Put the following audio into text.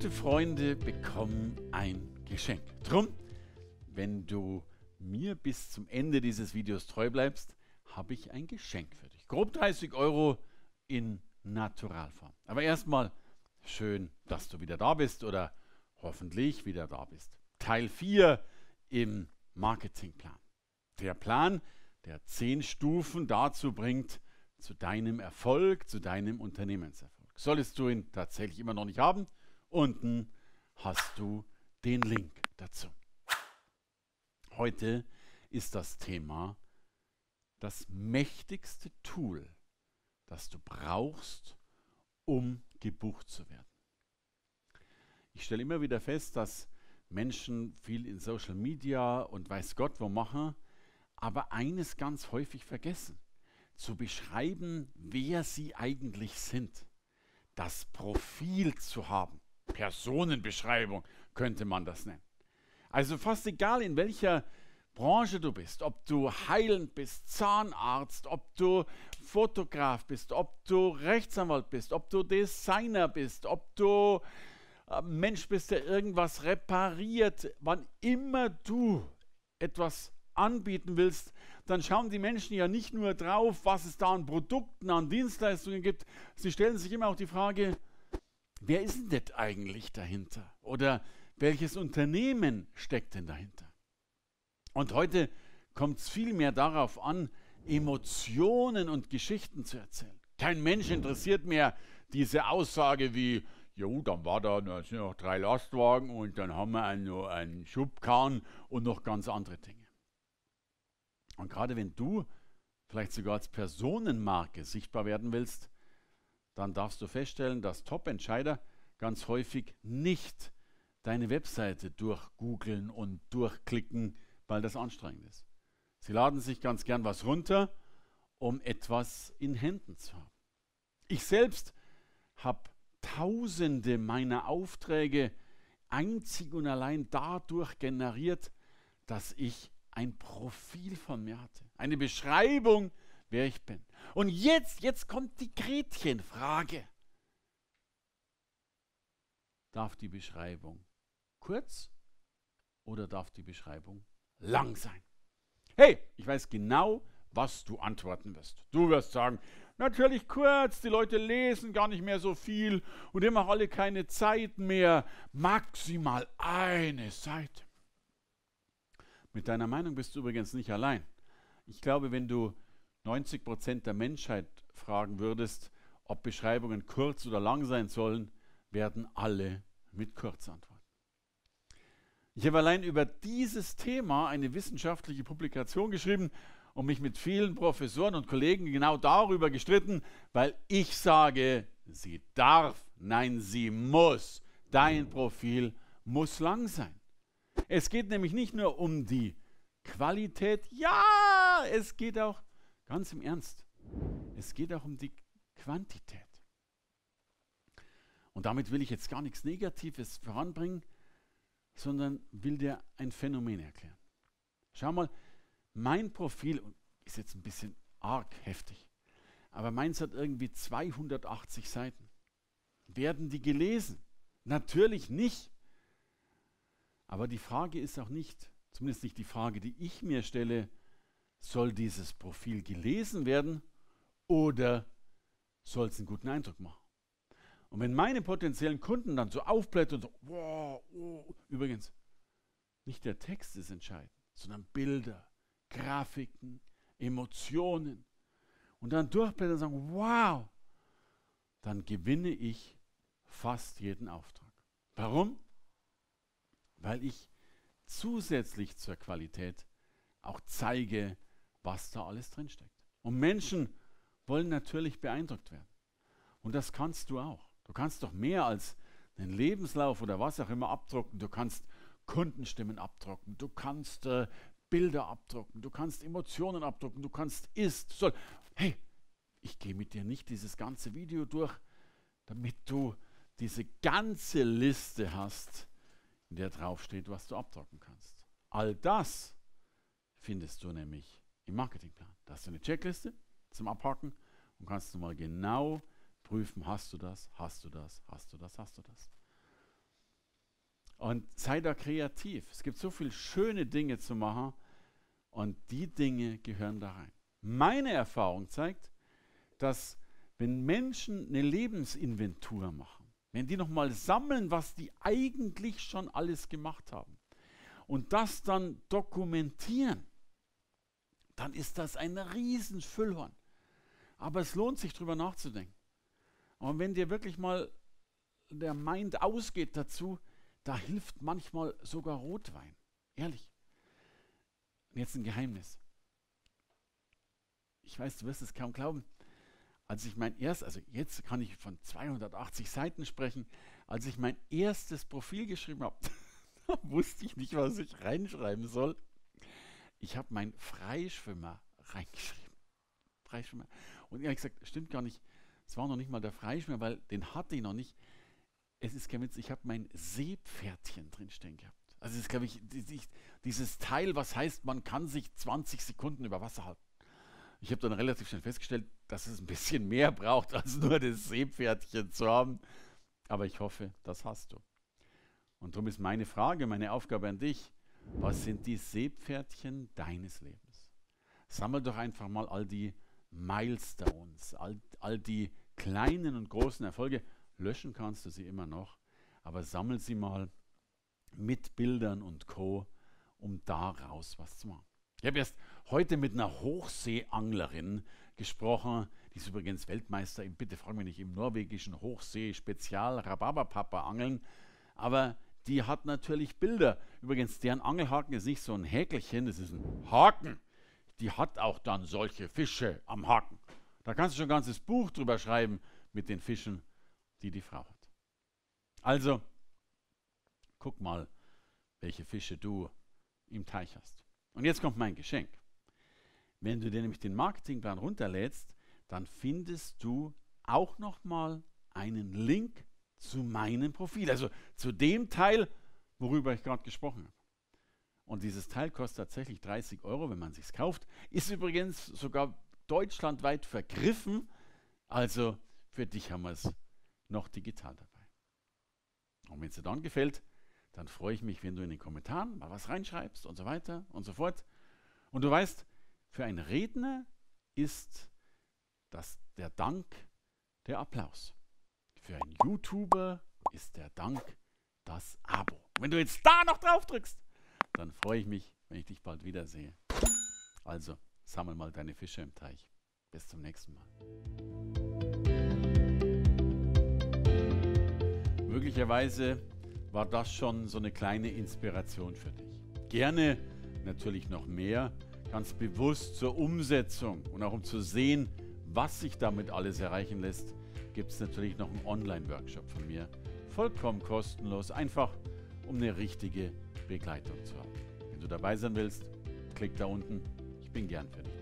Gute Freunde bekommen ein Geschenk. Drum, wenn du mir bis zum Ende dieses Videos treu bleibst, habe ich ein Geschenk für dich. Grob 30 Euro in Naturalform. Aber erstmal schön, dass du wieder da bist oder hoffentlich wieder da bist. Teil 4 im Marketingplan. Der Plan, der zehn Stufen dazu bringt, zu deinem Erfolg, zu deinem Unternehmenserfolg. Solltest du ihn tatsächlich immer noch nicht haben, unten hast du den Link dazu. Heute ist das Thema das mächtigste Tool, das du brauchst, um gebucht zu werden. Ich stelle immer wieder fest, dass Menschen viel in Social Media und weiß Gott wo machen, aber eines ganz häufig vergessen, zu beschreiben, wer sie eigentlich sind, das Profil zu haben. Personenbeschreibung könnte man das nennen. Also fast egal, in welcher Branche du bist, ob du heilend bist, Zahnarzt, ob du Fotograf bist, ob du Rechtsanwalt bist, ob du Designer bist, ob du äh, Mensch bist, der irgendwas repariert, wann immer du etwas anbieten willst, dann schauen die Menschen ja nicht nur drauf, was es da an Produkten, an Dienstleistungen gibt. Sie stellen sich immer auch die Frage, wer ist denn das eigentlich dahinter? Oder welches Unternehmen steckt denn dahinter? Und heute kommt es vielmehr darauf an, Emotionen und Geschichten zu erzählen. Kein Mensch interessiert mehr diese Aussage wie, jo, dann war da da sind noch drei Lastwagen und dann haben wir einen, einen Schubkarren und noch ganz andere Dinge. Und gerade wenn du vielleicht sogar als Personenmarke sichtbar werden willst, dann darfst du feststellen, dass Top-Entscheider ganz häufig nicht deine Webseite durchgoogeln und durchklicken, weil das anstrengend ist. Sie laden sich ganz gern was runter, um etwas in Händen zu haben. Ich selbst habe Tausende meiner Aufträge einzig und allein dadurch generiert, dass ich ein Profil von mir hatte, eine Beschreibung, wer ich bin. Und jetzt, jetzt kommt die Gretchenfrage. Darf die Beschreibung kurz oder darf die Beschreibung lang sein? Hey, ich weiß genau, was du antworten wirst. Du wirst sagen, natürlich kurz, die Leute lesen gar nicht mehr so viel und haben auch alle keine Zeit mehr, maximal eine Seite. Mit deiner Meinung bist du übrigens nicht allein. Ich glaube, wenn du 90 Prozent der Menschheit fragen würdest, ob Beschreibungen kurz oder lang sein sollen, werden alle mit kurz antworten. Ich habe allein über dieses Thema eine wissenschaftliche Publikation geschrieben und mich mit vielen Professoren und Kollegen genau darüber gestritten, weil ich sage, sie darf, nein, sie muss. Dein Profil muss lang sein. Es geht nämlich nicht nur um die Qualität, ja, es geht auch ganz im Ernst, es geht auch um die Quantität. Und damit will ich jetzt gar nichts Negatives voranbringen, sondern will dir ein Phänomen erklären. Schau mal, mein Profil ist jetzt ein bisschen arg heftig, aber meins hat irgendwie 280 Seiten. Werden die gelesen? Natürlich nicht. Aber die Frage ist auch nicht, zumindest nicht die Frage, die ich mir stelle, soll dieses Profil gelesen werden oder soll es einen guten Eindruck machen? Und wenn meine potenziellen Kunden dann so aufblättern und so, wow, oh, übrigens, nicht der Text ist entscheidend, sondern Bilder, Grafiken, Emotionen und dann durchblättern und sagen, wow, dann gewinne ich fast jeden Auftrag. Warum? weil ich zusätzlich zur Qualität auch zeige, was da alles drinsteckt. Und Menschen wollen natürlich beeindruckt werden. Und das kannst du auch. Du kannst doch mehr als einen Lebenslauf oder was auch immer abdrucken. Du kannst Kundenstimmen abdrucken. Du kannst äh, Bilder abdrucken. Du kannst Emotionen abdrucken. Du kannst ist, soll. Hey, ich gehe mit dir nicht dieses ganze Video durch, damit du diese ganze Liste hast in der draufsteht, was du abdrucken kannst. All das findest du nämlich im Marketingplan. Da hast du eine Checkliste zum Abhaken und kannst du mal genau prüfen, hast du das, hast du das, hast du das, hast du das. Und sei da kreativ. Es gibt so viele schöne Dinge zu machen und die Dinge gehören da rein. Meine Erfahrung zeigt, dass wenn Menschen eine Lebensinventur machen, wenn die nochmal sammeln, was die eigentlich schon alles gemacht haben und das dann dokumentieren, dann ist das ein Riesenfüllhorn. Aber es lohnt sich, darüber nachzudenken. Und wenn dir wirklich mal der Mind ausgeht dazu, da hilft manchmal sogar Rotwein. Ehrlich. jetzt ein Geheimnis. Ich weiß, du wirst es kaum glauben. Als ich mein erstes, also jetzt kann ich von 280 Seiten sprechen, als ich mein erstes Profil geschrieben habe, wusste ich nicht, was ich reinschreiben soll. Ich habe mein Freischwimmer reingeschrieben. Freischwimmer. Und ehrlich gesagt, stimmt gar nicht. Es war noch nicht mal der Freischwimmer, weil den hatte ich noch nicht. Es ist kein Witz, ich habe mein Seepferdchen drinstehen gehabt. Also es ist, glaube ich, dieses Teil, was heißt, man kann sich 20 Sekunden über Wasser halten. Ich habe dann relativ schnell festgestellt, dass es ein bisschen mehr braucht, als nur das Seepferdchen zu haben. Aber ich hoffe, das hast du. Und darum ist meine Frage, meine Aufgabe an dich, was sind die Seepferdchen deines Lebens? Sammel doch einfach mal all die Milestones, all, all die kleinen und großen Erfolge. Löschen kannst du sie immer noch, aber sammel sie mal mit Bildern und Co., um daraus was zu machen. Ich habe erst heute mit einer Hochseeanglerin gesprochen, die ist übrigens Weltmeister, bitte frag mich nicht, im norwegischen Hochsee-Spezial-Rhabarberpapa-Angeln, aber die hat natürlich Bilder. Übrigens, deren Angelhaken ist nicht so ein Häkelchen, das ist ein Haken. Die hat auch dann solche Fische am Haken. Da kannst du schon ein ganzes Buch drüber schreiben mit den Fischen, die die Frau hat. Also, guck mal, welche Fische du im Teich hast. Und jetzt kommt mein Geschenk. Wenn du dir nämlich den Marketingplan runterlädst, dann findest du auch noch mal einen Link zu meinem Profil, also zu dem Teil, worüber ich gerade gesprochen habe. Und dieses Teil kostet tatsächlich 30 Euro, wenn man sich kauft. Ist übrigens sogar deutschlandweit vergriffen. Also für dich haben wir es noch digital dabei. Und wenn es dir dann gefällt, dann freue ich mich, wenn du in den Kommentaren mal was reinschreibst und so weiter und so fort. Und du weißt, für einen Redner ist das der Dank der Applaus. Für einen YouTuber ist der Dank das Abo. wenn du jetzt da noch drauf drückst, dann freue ich mich, wenn ich dich bald wiedersehe. Also, sammel mal deine Fische im Teich. Bis zum nächsten Mal. Möglicherweise war das schon so eine kleine Inspiration für dich. Gerne natürlich noch mehr, ganz bewusst zur Umsetzung und auch um zu sehen, was sich damit alles erreichen lässt, gibt es natürlich noch einen Online-Workshop von mir. Vollkommen kostenlos, einfach um eine richtige Begleitung zu haben. Wenn du dabei sein willst, klick da unten. Ich bin gern für dich.